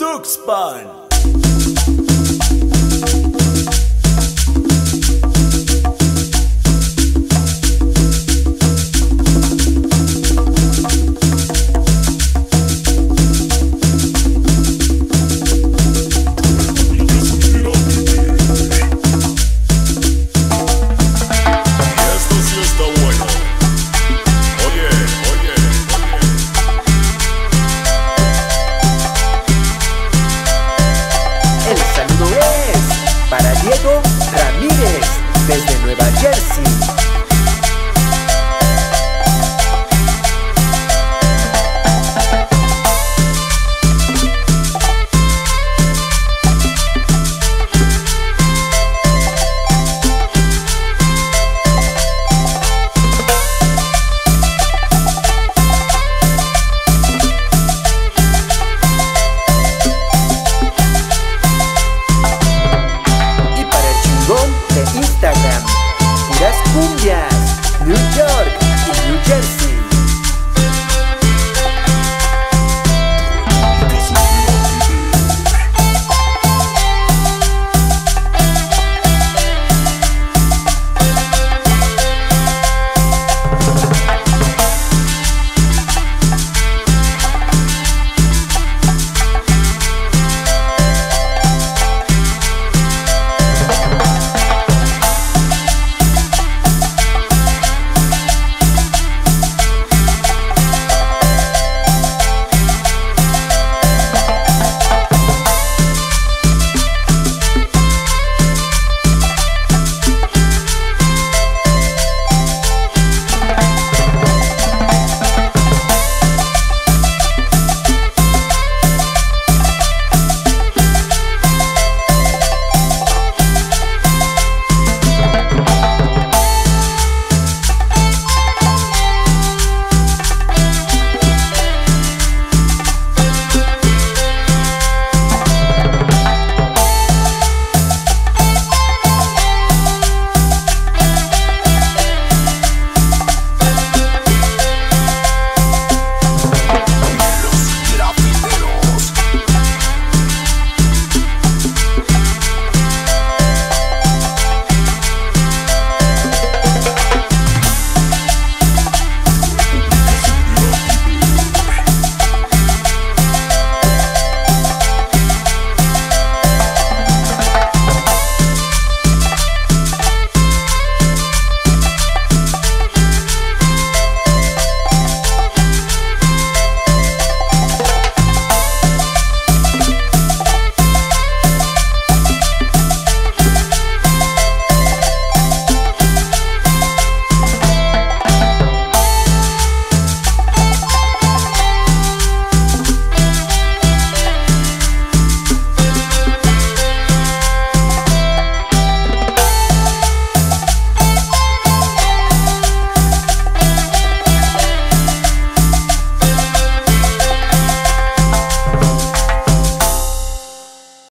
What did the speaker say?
Duxpan. Saludo